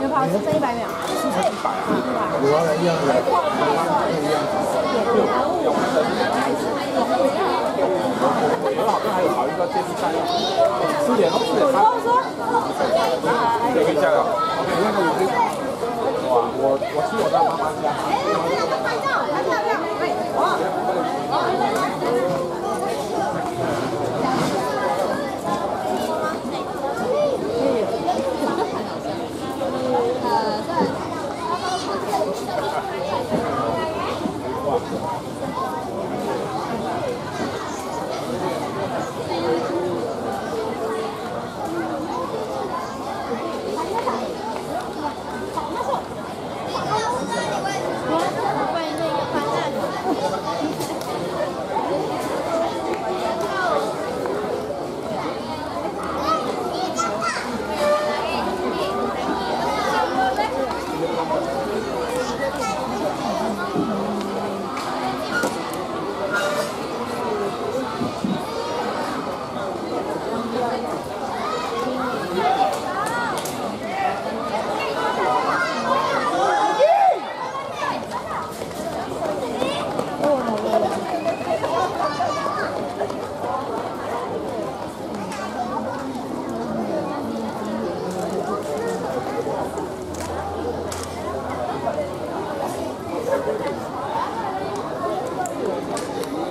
有跑四百秒，四乘一百啊，有啊，一样的，一样我四点四点半。有回家了，我看看有没有。我我去我的妈妈家。哎，我们两拍照，拍照，拍。